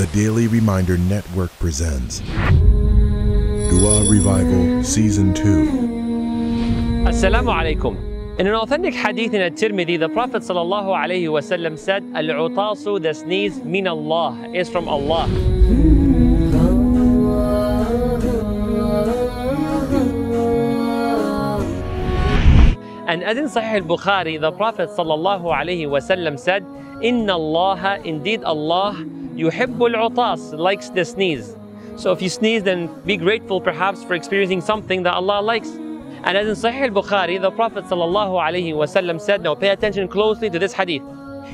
The Daily Reminder Network presents Dua Revival Season 2. Assalamu alaikum. In an authentic hadith in At-Tirmidhi, the Prophet sallallahu alaihi wasallam said, "Al-utasu, the sneeze, min Allah, is from Allah." And as in Sahih al-Bukhari, the Prophet sallallahu alaihi wasallam said, "Inna Allah, indeed Allah, yuhibbul utas, likes the sneeze." So if you sneeze, then be grateful perhaps for experiencing something that Allah likes. And as in Sahih al-Bukhari, the Prophet ﷺ said, now pay attention closely to this hadith.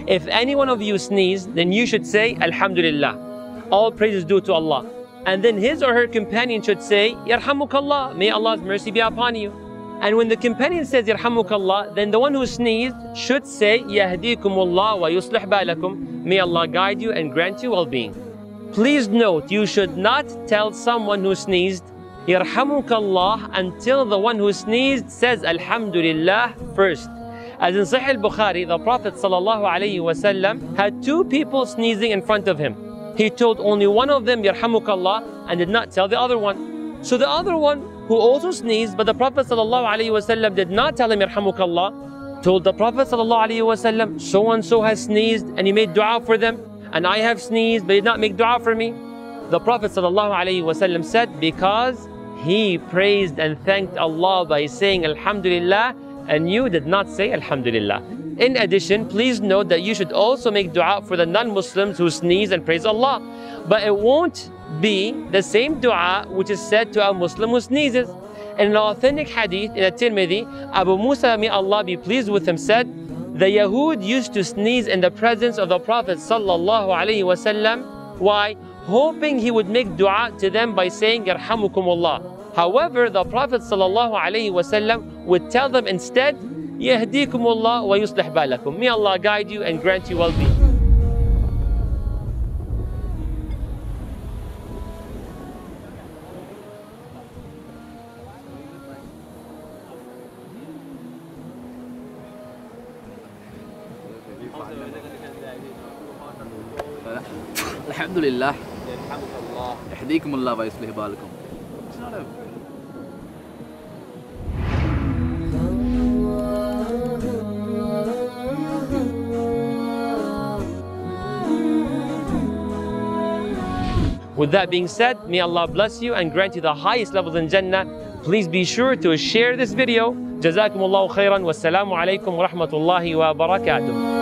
If any one of you sneeze, then you should say, Alhamdulillah. All praise is due to Allah. And then his or her companion should say, Yarhamukallah, may Allah's mercy be upon you. And when the companion says, Yarhamukallah, then the one who sneezed should say, Yahdikumullah wa yuslih balakum, may Allah guide you and grant you well-being. Please note, you should not tell someone who sneezed, Yarhamukallah until the one who sneezed says Alhamdulillah first. As in Sahih al-Bukhari, the Prophet ﷺ had two people sneezing in front of him. He told only one of them Yarhamukallah and did not tell the other one. So the other one who also sneezed, but the Prophet ﷺ did not tell him Yarhamukallah, told the Prophet ﷺ, so and so has sneezed and he made dua for them and I have sneezed but did not make dua for me. The Prophet ﷺ said, because he praised and thanked Allah by saying Alhamdulillah and you did not say Alhamdulillah. In addition, please note that you should also make dua for the non-Muslims who sneeze and praise Allah. But it won't be the same dua which is said to a Muslim who sneezes. In an authentic hadith in At-Tirmidhi, Abu Musa, may Allah be pleased with him, said, the Yahud used to sneeze in the presence of the Prophet sallallahu alaihi wasallam. Why? Hoping he would make dua to them by saying, Yarhamukumullah. However, the Prophet sallallahu alaihi wasallam would tell them instead, Yahdikumullah wa yuslih balakum. May Allah guide you and grant you well-being. الحمد لله يهديكم الله ويصلح بالكم With that being said, may Allah bless you and grant you the highest levels in Jannah. Please be sure to share this video. جزاكم الله خيرا والسلام عليكم ورحمة الله وبركاته.